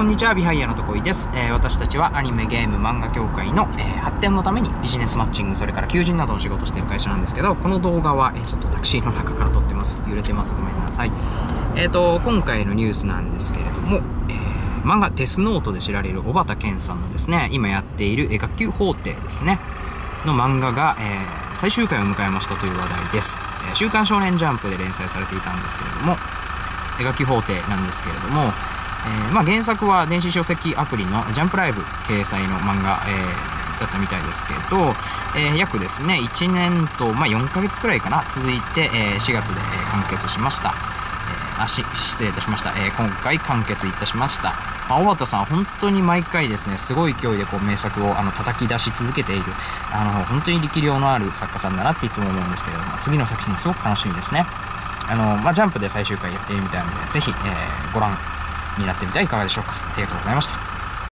こんにちは、ビハイヤのとこいです、えー私たちはアニメ、ゲーム、漫画協会の、えー発展のためにビジネスマッチング、それから求人などの仕事をしている会社なんですけど、この動画は、えーちょっとタクシーの中から撮ってます。揺れてます。ごめんなさい。えっ、と、今回のニュースなんですけれども、えー漫画デスノートで知られる小畑健さんのですね、今やっている、学級法廷ですね、の漫画が、えー最終回を迎えましたという話題です。えー週刊少年ジャンプで連載されていたんですけれども、手書き法廷なんですけれども、えーまあ、原作は電子書籍アプリのジャンプライブ掲載の漫画、えーだったみたいですけど、えー約ですね1年と、まあ、4ヶ月くらいかな続いて、え4月で、え完結しました、えーあし失礼いたしました、え今回完結いたしました、まあ、小畑さん本当に毎回ですねすごい勢いでこう名作をあの叩き出し続けている。あの本当に力量のある作家さんだなっていつも思うんですけれども次の作品もすごく楽しみですね。あの、まあ、ジャンプで最終回やってるみたいなので、ぜひ、えーご覧になってみてはいかがでしょうか。ありがとうございました。